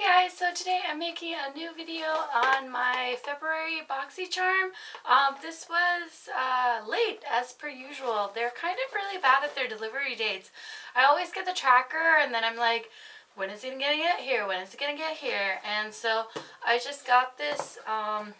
Hey guys, so today I'm making a new video on my February BoxyCharm. Um, this was uh, late as per usual. They're kind of really bad at their delivery dates. I always get the tracker and then I'm like, when is it gonna get here? When is it gonna get here? And so I just got this um,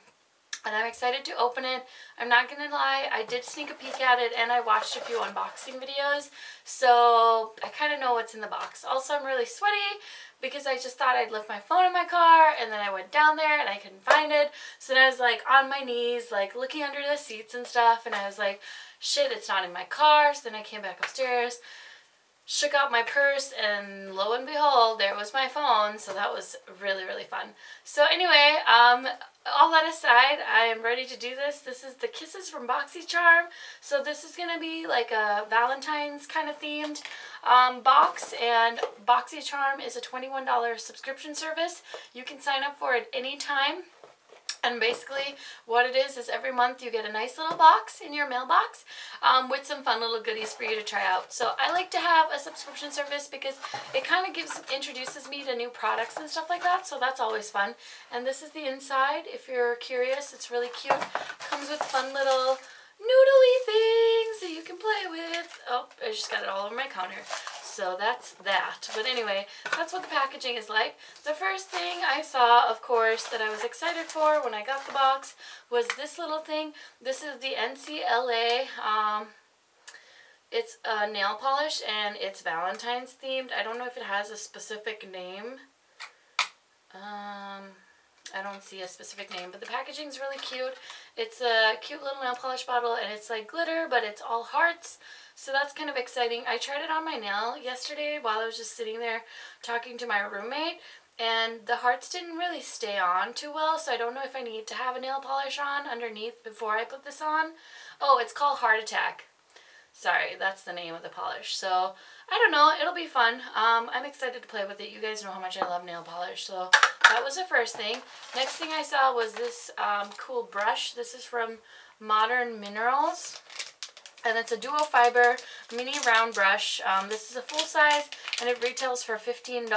and I'm excited to open it. I'm not gonna lie, I did sneak a peek at it and I watched a few unboxing videos, so I kind of know what's in the box. Also, I'm really sweaty because I just thought I'd left my phone in my car and then I went down there and I couldn't find it. So then I was like on my knees, like looking under the seats and stuff, and I was like, shit, it's not in my car. So then I came back upstairs shook out my purse and lo and behold there was my phone. So that was really really fun. So anyway um all that aside I am ready to do this. This is the kisses from BoxyCharm. So this is gonna be like a Valentine's kind of themed um, box and BoxyCharm is a $21 subscription service. You can sign up for it anytime and basically what it is is every month you get a nice little box in your mailbox um, with some fun little goodies for you to try out. So I like to have a subscription service because it kind of gives introduces me to new products and stuff like that. So that's always fun. And this is the inside. If you're curious, it's really cute. Comes with fun little noodly things that you can play with. Oh, I just got it all over my counter. So that's that. But anyway, that's what the packaging is like. The first thing I saw, of course, that I was excited for when I got the box was this little thing. This is the NCLA. Um, it's a nail polish and it's Valentine's themed. I don't know if it has a specific name. Um, I don't see a specific name, but the packaging is really cute. It's a cute little nail polish bottle and it's like glitter, but it's all hearts. So that's kind of exciting. I tried it on my nail yesterday while I was just sitting there talking to my roommate and the hearts didn't really stay on too well so I don't know if I need to have a nail polish on underneath before I put this on. Oh, it's called Heart Attack. Sorry, that's the name of the polish. So, I don't know. It'll be fun. Um, I'm excited to play with it. You guys know how much I love nail polish. So, that was the first thing. Next thing I saw was this um, cool brush. This is from Modern Minerals and it's a dual fiber mini round brush. Um, this is a full size and it retails for $15.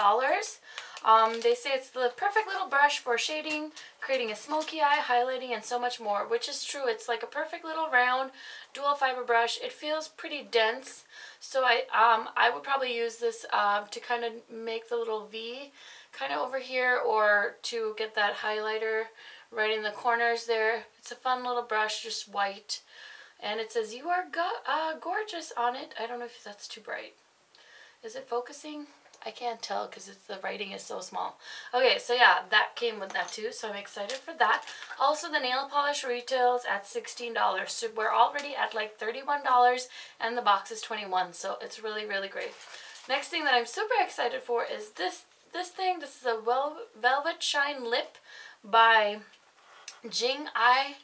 Um, they say it's the perfect little brush for shading, creating a smoky eye, highlighting, and so much more, which is true. It's like a perfect little round dual fiber brush. It feels pretty dense, so I, um, I would probably use this uh, to kind of make the little V kind of over here or to get that highlighter right in the corners there. It's a fun little brush, just white. And it says, you are go uh, gorgeous on it. I don't know if that's too bright. Is it focusing? I can't tell because the writing is so small. Okay, so yeah, that came with that too, so I'm excited for that. Also, the nail polish retails at $16, so we're already at like $31, and the box is 21 so it's really, really great. Next thing that I'm super excited for is this this thing. This is a Vel Velvet Shine Lip by Jing Ai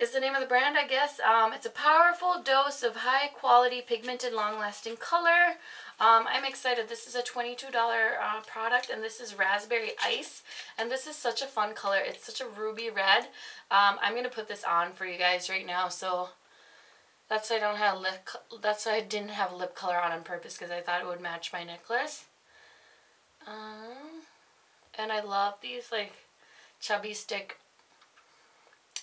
is the name of the brand, I guess. Um, it's a powerful dose of high quality pigmented long lasting color. Um, I'm excited. This is a $22 uh, product and this is Raspberry Ice. And this is such a fun color. It's such a ruby red. Um, I'm going to put this on for you guys right now. So that's why I don't have lip, that's why I didn't have lip color on on purpose because I thought it would match my necklace. Um, and I love these like chubby stick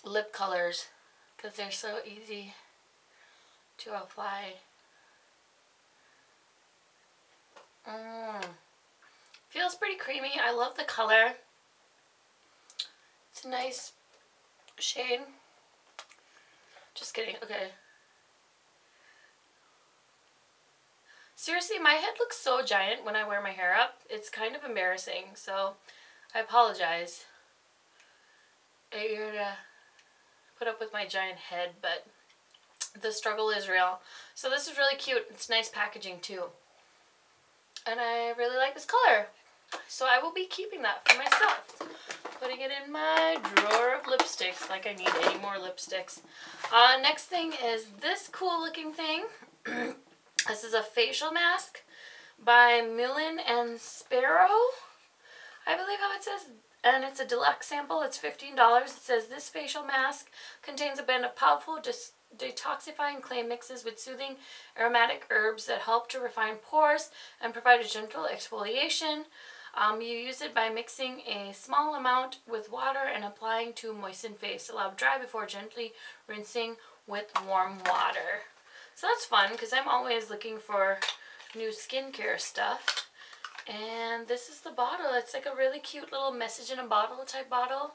lip colors because they're so easy to apply. Mm. Feels pretty creamy. I love the color. It's a nice shade. Just kidding. Okay. Seriously, my head looks so giant when I wear my hair up. It's kind of embarrassing, so I apologize. You're gonna put up with my giant head, but the struggle is real. So this is really cute. It's nice packaging too. And I really like this color. So I will be keeping that for myself. Putting it in my drawer of lipsticks like I need any more lipsticks. Uh, next thing is this cool looking thing. this is a facial mask by Mullein and Sparrow. I believe how it says and it's a deluxe sample. It's $15. It says this facial mask contains a blend of powerful detoxifying clay mixes with soothing aromatic herbs that help to refine pores and provide a gentle exfoliation. Um, you use it by mixing a small amount with water and applying to moisten face. Allow dry before gently rinsing with warm water. So that's fun because I'm always looking for new skincare stuff. And this is the bottle. It's like a really cute little message in a bottle type bottle.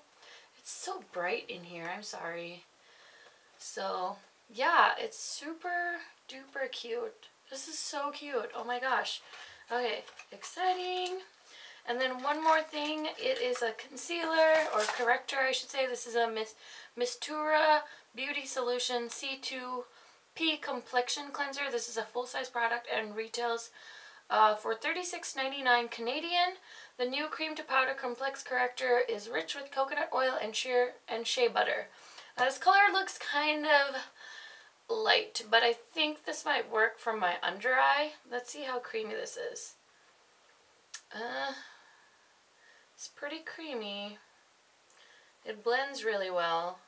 It's so bright in here. I'm sorry. So yeah, it's super duper cute. This is so cute. Oh my gosh. Okay, exciting. And then one more thing, it is a concealer or corrector, I should say. This is a Miss Mistura Beauty Solution C2P Complexion Cleanser. This is a full-size product and retails uh, for $36.99 Canadian. The new cream to powder complex corrector is rich with coconut oil and sheer and shea butter. Now this color looks kind of light, but I think this might work for my under eye. Let's see how creamy this is. Uh, it's pretty creamy. It blends really well.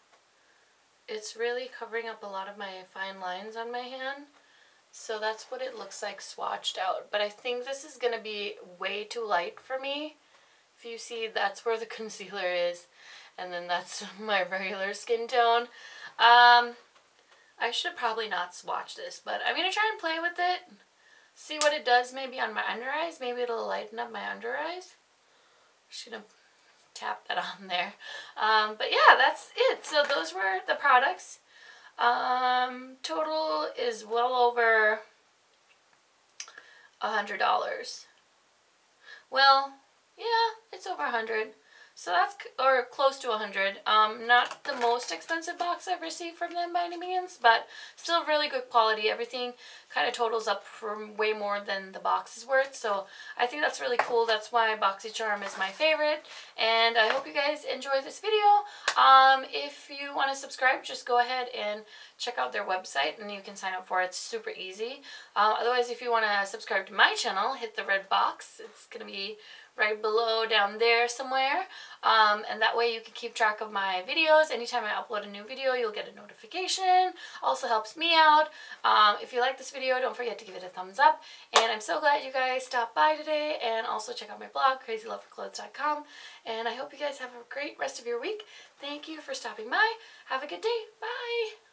It's really covering up a lot of my fine lines on my hand. So that's what it looks like swatched out. But I think this is going to be way too light for me. If you see, that's where the concealer is. And then that's my regular skin tone. Um, I should probably not swatch this, but I'm going to try and play with it. See what it does maybe on my under eyes. Maybe it'll lighten up my under eyes. Just going to tap that on there. Um, but yeah, that's it. So those were the products. Um, total is well over a hundred dollars. Well, yeah, it's over a hundred. So that's, or close to 100. Um, not the most expensive box I've received from them by any means, but still really good quality. Everything kind of totals up for way more than the box is worth. So I think that's really cool. That's why BoxyCharm is my favorite. And I hope you guys enjoy this video. Um, if you want to subscribe, just go ahead and check out their website and you can sign up for it. It's super easy. Uh, otherwise, if you want to subscribe to my channel, hit the red box. It's going to be right below down there somewhere. Um, and that way you can keep track of my videos. Anytime I upload a new video you'll get a notification. Also helps me out. Um, if you like this video don't forget to give it a thumbs up. And I'm so glad you guys stopped by today. And also check out my blog crazyloveforclothes.com and I hope you guys have a great rest of your week. Thank you for stopping by. Have a good day. Bye